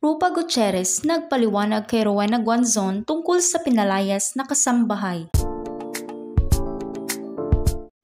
Rupa Gutierrez nagpaliwanag kay Rowena Guanzon tungkol sa pinalayas na kasambahay.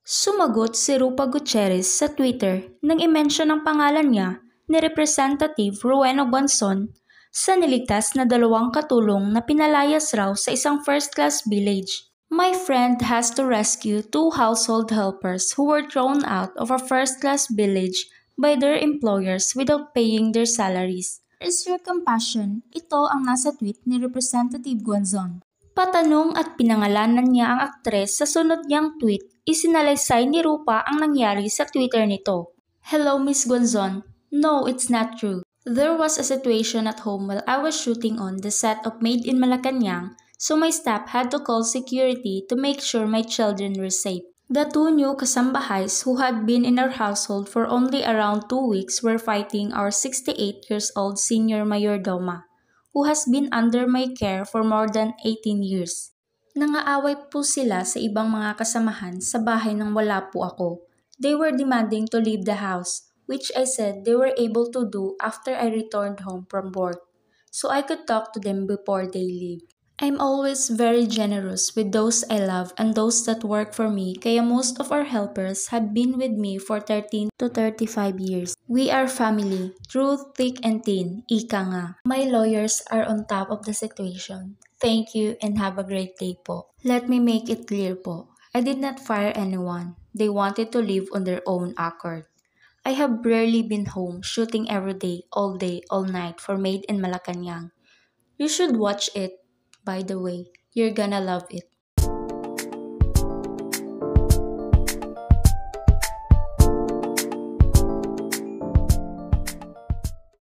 Sumagot si Rupa Gutierrez sa Twitter nang i-mention ang pangalan niya ni Representative Rowena Guanzon sa niligtas na dalawang katulong na pinalayas raw sa isang first-class village. My friend has to rescue two household helpers who were thrown out of a first-class village by their employers without paying their salaries is your compassion? Ito ang nasa tweet ni Representative Guanzon. Patanong at pinangalanan niya ang aktres sa sunod niyang tweet, isinalaysay ni Rupa ang nangyari sa Twitter nito. Hello Miss Guanzon. No, it's not true. There was a situation at home while I was shooting on the set of Made in Malacanang, so my staff had to call security to make sure my children were safe. The two new kasambahays who had been in our household for only around two weeks were fighting our 68 years old senior mayordoma, who has been under my care for more than 18 years. Nangaaway po sila sa ibang mga kasamahan sa bahay nang wala po ako. They were demanding to leave the house, which I said they were able to do after I returned home from work, so I could talk to them before they leave. I'm always very generous with those I love and those that work for me kaya most of our helpers have been with me for 13 to 35 years. We are family, through thick and thin, ika nga. My lawyers are on top of the situation. Thank you and have a great day po. Let me make it clear po. I did not fire anyone. They wanted to live on their own accord. I have rarely been home shooting every day, all day, all night for Made in Malacanang. You should watch it By the way, you're gonna love it.